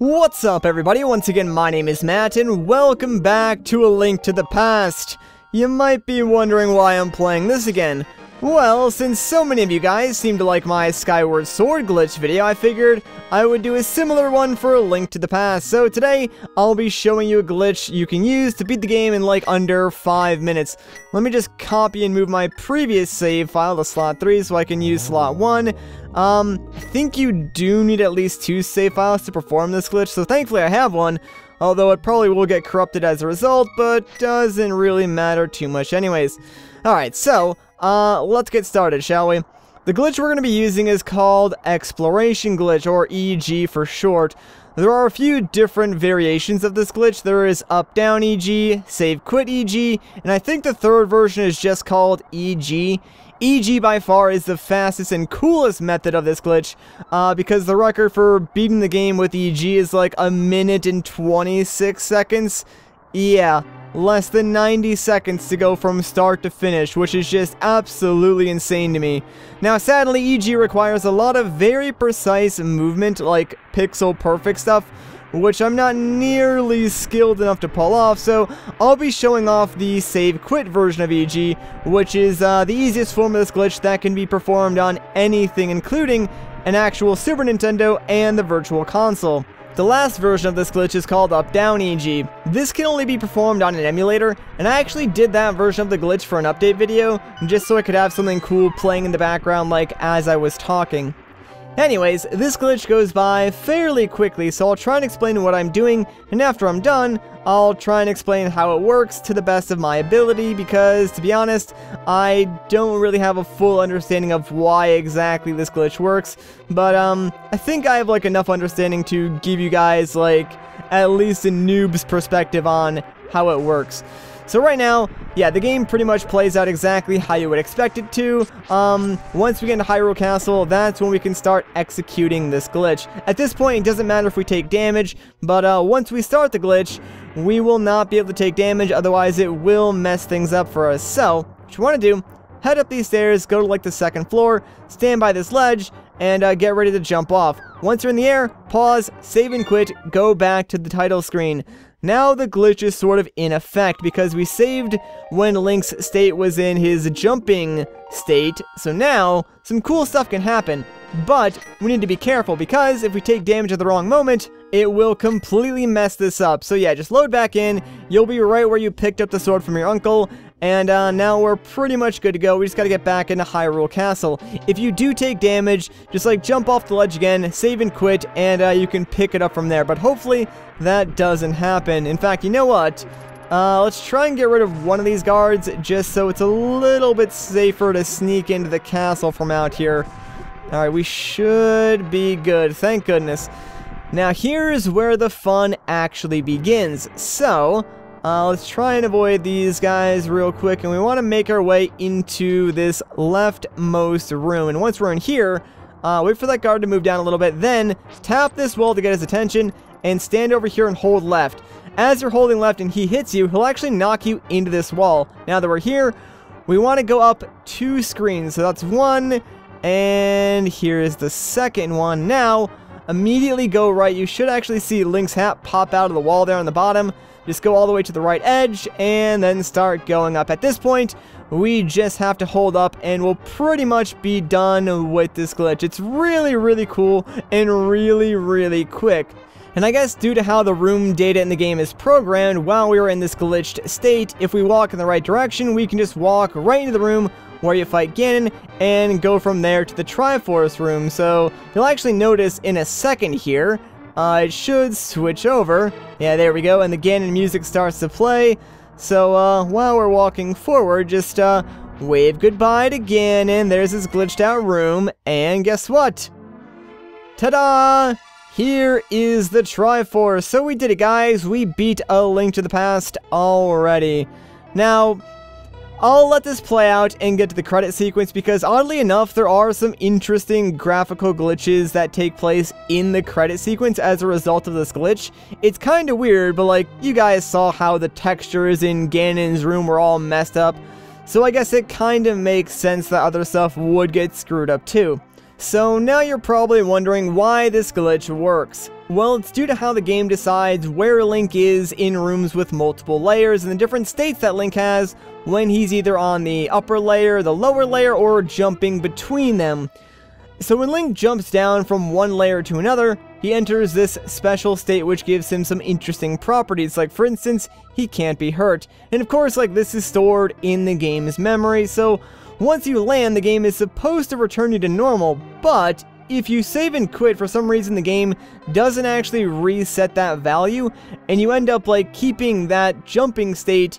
What's up everybody, once again my name is Matt and welcome back to A Link to the Past. You might be wondering why I'm playing this again. Well, since so many of you guys seem to like my Skyward Sword glitch video, I figured I would do a similar one for A Link to the Past. So today, I'll be showing you a glitch you can use to beat the game in like under 5 minutes. Let me just copy and move my previous save file to slot 3 so I can use slot 1. Um, I think you do need at least two save files to perform this glitch, so thankfully I have one. Although it probably will get corrupted as a result, but doesn't really matter too much anyways. Alright, so, uh, let's get started, shall we? The glitch we're going to be using is called Exploration Glitch, or EG for short. There are a few different variations of this glitch. There is up-down EG, save-quit EG, and I think the third version is just called EG. EG by far is the fastest and coolest method of this glitch, uh, because the record for beating the game with EG is like a minute and 26 seconds. Yeah, less than 90 seconds to go from start to finish, which is just absolutely insane to me. Now, sadly, EG requires a lot of very precise movement, like pixel perfect stuff, which I'm not nearly skilled enough to pull off, so I'll be showing off the save quit version of EG, which is uh, the easiest form of this glitch that can be performed on anything, including an actual Super Nintendo and the Virtual Console. The last version of this glitch is called Up-Down EG. This can only be performed on an emulator, and I actually did that version of the glitch for an update video, just so I could have something cool playing in the background like as I was talking. Anyways, this glitch goes by fairly quickly, so I'll try and explain what I'm doing, and after I'm done, I'll try and explain how it works to the best of my ability, because, to be honest, I don't really have a full understanding of why exactly this glitch works, but, um, I think I have, like, enough understanding to give you guys, like, at least a noob's perspective on how it works. So right now, yeah, the game pretty much plays out exactly how you would expect it to. Um, once we get into Hyrule Castle, that's when we can start executing this glitch. At this point, it doesn't matter if we take damage, but uh, once we start the glitch, we will not be able to take damage, otherwise it will mess things up for us. So, what you want to do, head up these stairs, go to like the second floor, stand by this ledge, and uh, get ready to jump off. Once you're in the air, pause, save and quit, go back to the title screen. Now the glitch is sort of in effect because we saved when Link's state was in his jumping state, so now some cool stuff can happen. But we need to be careful because if we take damage at the wrong moment, it will completely mess this up. So yeah, just load back in, you'll be right where you picked up the sword from your uncle, and uh, now we're pretty much good to go. We just gotta get back into Hyrule Castle. If you do take damage, just like jump off the ledge again, save and quit, and uh, you can pick it up from there. But hopefully that doesn't happen. In fact, you know what? Uh, let's try and get rid of one of these guards, just so it's a little bit safer to sneak into the castle from out here. Alright, we should be good, thank goodness. Now here's where the fun actually begins. So, uh, let's try and avoid these guys real quick, and we want to make our way into this leftmost room. And once we're in here, uh, wait for that guard to move down a little bit, then tap this wall to get his attention, and stand over here and hold left. As you're holding left and he hits you, he'll actually knock you into this wall. Now that we're here, we want to go up two screens. So that's one, and here's the second one. Now, immediately go right. You should actually see Link's hat pop out of the wall there on the bottom. Just go all the way to the right edge and then start going up. At this point, we just have to hold up and we'll pretty much be done with this glitch. It's really, really cool and really, really quick. And I guess due to how the room data in the game is programmed, while we are in this glitched state, if we walk in the right direction, we can just walk right into the room where you fight Ganon and go from there to the Triforce room. So you'll actually notice in a second here, uh, it should switch over. Yeah, there we go, and the Ganon music starts to play. So, uh, while we're walking forward, just, uh, wave goodbye to Ganon. And there's his glitched out room, and guess what? Ta-da! Here is the Triforce. So we did it, guys. We beat A Link to the Past already. Now, I'll let this play out and get to the credit sequence because oddly enough, there are some interesting graphical glitches that take place in the credit sequence as a result of this glitch. It's kind of weird, but like, you guys saw how the textures in Ganon's room were all messed up, so I guess it kind of makes sense that other stuff would get screwed up too. So now you're probably wondering why this glitch works. Well, it's due to how the game decides where Link is in rooms with multiple layers and the different states that Link has when he's either on the upper layer, the lower layer, or jumping between them. So when Link jumps down from one layer to another, he enters this special state which gives him some interesting properties, like for instance, he can't be hurt. And of course, like this is stored in the game's memory, so once you land, the game is supposed to return you to normal, but if you save and quit, for some reason the game doesn't actually reset that value, and you end up like keeping that jumping state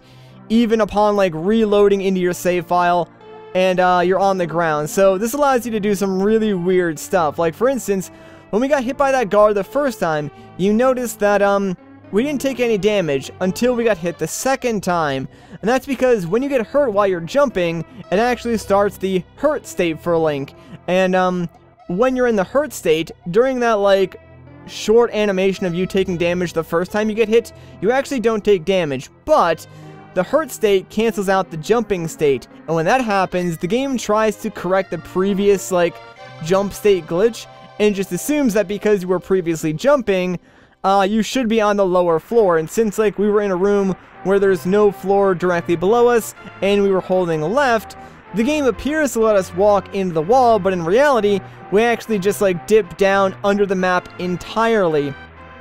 even upon like reloading into your save file, and uh, you're on the ground. So this allows you to do some really weird stuff. Like for instance, when we got hit by that guard the first time, you notice that um we didn't take any damage until we got hit the second time. And that's because when you get hurt while you're jumping, it actually starts the hurt state for Link. And um, when you're in the hurt state, during that like short animation of you taking damage the first time you get hit, you actually don't take damage. But the hurt state cancels out the jumping state. And when that happens, the game tries to correct the previous like jump state glitch and just assumes that because you were previously jumping, uh, you should be on the lower floor. And since like we were in a room where there's no floor directly below us and we were holding left, the game appears to let us walk into the wall, but in reality, we actually just like dip down under the map entirely.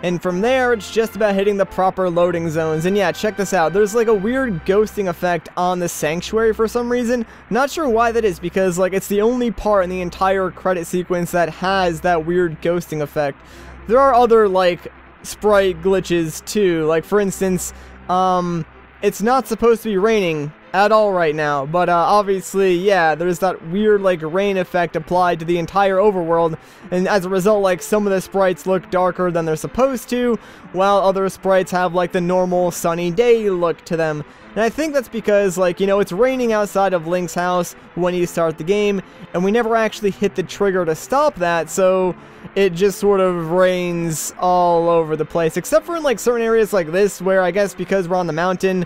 And from there, it's just about hitting the proper loading zones. And yeah, check this out. There's like a weird ghosting effect on the Sanctuary for some reason. Not sure why that is, because like it's the only part in the entire credit sequence that has that weird ghosting effect. There are other like sprite glitches too. Like for instance, um, it's not supposed to be raining at all right now, but uh, obviously, yeah, there's that weird like rain effect applied to the entire overworld, and as a result, like some of the sprites look darker than they're supposed to, while other sprites have like the normal sunny day look to them. And I think that's because, like, you know, it's raining outside of Link's house when you start the game, and we never actually hit the trigger to stop that, so it just sort of rains all over the place, except for in, like, certain areas like this, where I guess because we're on the mountain,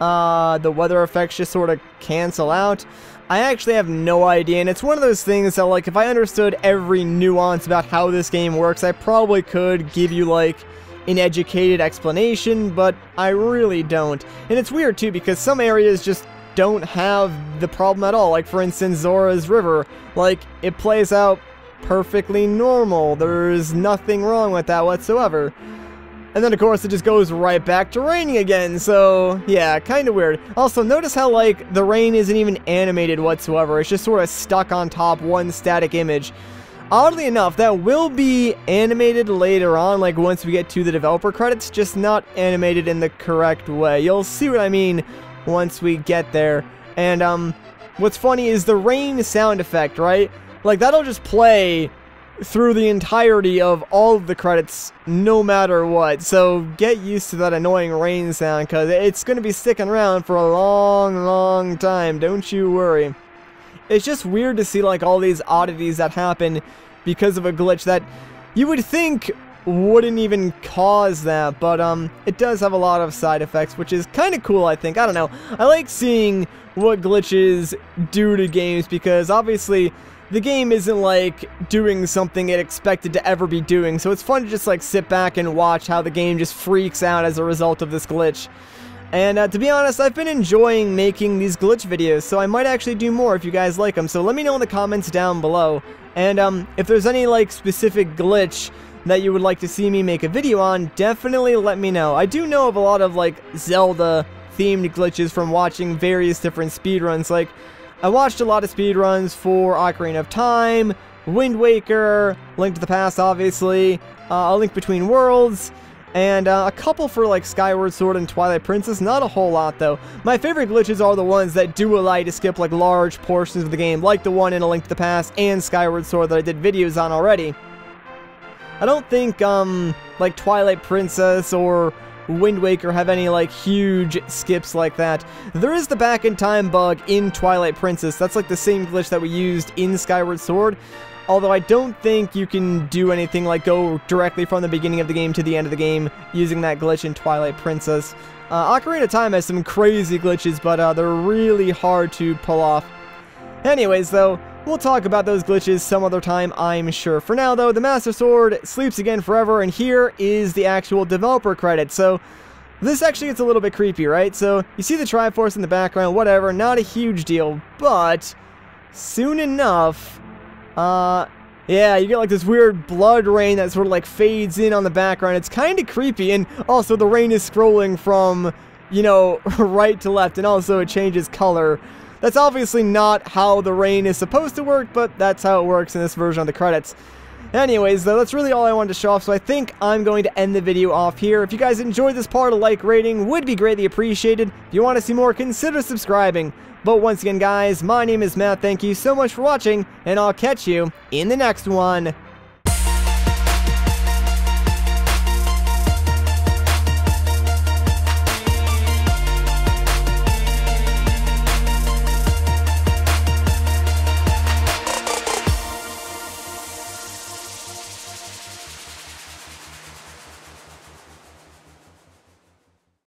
uh, the weather effects just sort of cancel out. I actually have no idea, and it's one of those things that, like, if I understood every nuance about how this game works, I probably could give you, like, an educated explanation, but I really don't. And it's weird too because some areas just don't have the problem at all. Like for instance, Zora's River, like it plays out perfectly normal. There's nothing wrong with that whatsoever. And then, of course, it just goes right back to raining again, so, yeah, kind of weird. Also, notice how, like, the rain isn't even animated whatsoever. It's just sort of stuck on top one static image. Oddly enough, that will be animated later on, like once we get to the developer credits, just not animated in the correct way. You'll see what I mean once we get there. And, um, what's funny is the rain sound effect, right? Like, that'll just play through the entirety of all of the credits, no matter what. So, get used to that annoying rain sound, because it's going to be sticking around for a long, long time. Don't you worry it's just weird to see like all these oddities that happen because of a glitch that you would think wouldn't even cause that, but um, it does have a lot of side effects, which is kind of cool, I think. I don't know. I like seeing what glitches do to games because obviously the game isn't like doing something it expected to ever be doing, so it's fun to just like sit back and watch how the game just freaks out as a result of this glitch. And uh, to be honest, I've been enjoying making these glitch videos, so I might actually do more if you guys like them. So let me know in the comments down below. And um, if there's any like specific glitch that you would like to see me make a video on, definitely let me know. I do know of a lot of like Zelda themed glitches from watching various different speedruns. Like, I watched a lot of speedruns for Ocarina of Time, Wind Waker, Link to the Past obviously, uh, A Link Between Worlds, and uh, a couple for like Skyward Sword and Twilight Princess, not a whole lot though. My favorite glitches are the ones that do allow you to skip like large portions of the game, like the one in A Link to the Past and Skyward Sword that I did videos on already. I don't think, um, like Twilight Princess or Wind Waker have any, like, huge skips like that. There is the back in time bug in Twilight Princess. That's, like, the same glitch that we used in Skyward Sword. Although I don't think you can do anything like go directly from the beginning of the game to the end of the game using that glitch in Twilight Princess. Uh, Ocarina of Time has some crazy glitches, but uh, they're really hard to pull off. Anyways, though, We'll talk about those glitches some other time, I'm sure. For now, though, the Master Sword sleeps again forever, and here is the actual developer credit. So, this actually gets a little bit creepy, right? So, you see the Triforce in the background, whatever, not a huge deal, but soon enough, uh, yeah, you get like this weird blood rain that sort of like fades in on the background. It's kind of creepy, and also the rain is scrolling from, you know, right to left, and also it changes color. That's obviously not how the rain is supposed to work, but that's how it works in this version of the credits. Anyways, though, that's really all I wanted to show off, so I think I'm going to end the video off here. If you guys enjoyed this part, a like rating would be greatly appreciated. If you want to see more, consider subscribing. But once again, guys, my name is Matt. Thank you so much for watching, and I'll catch you in the next one.